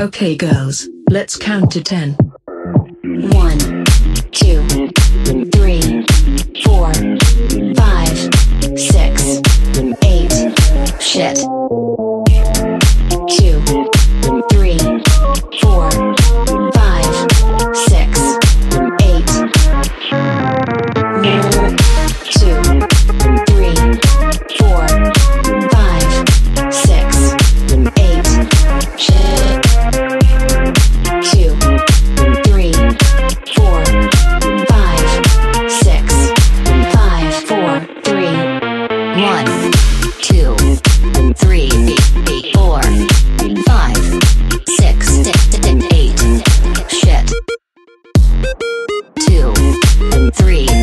Okay, girls, let's count to ten. One, two, three, four, five, six, eight. Shit. Two, three, four, five, six, eight. One, two, three, four, five, six, eight. Shit. Two, three.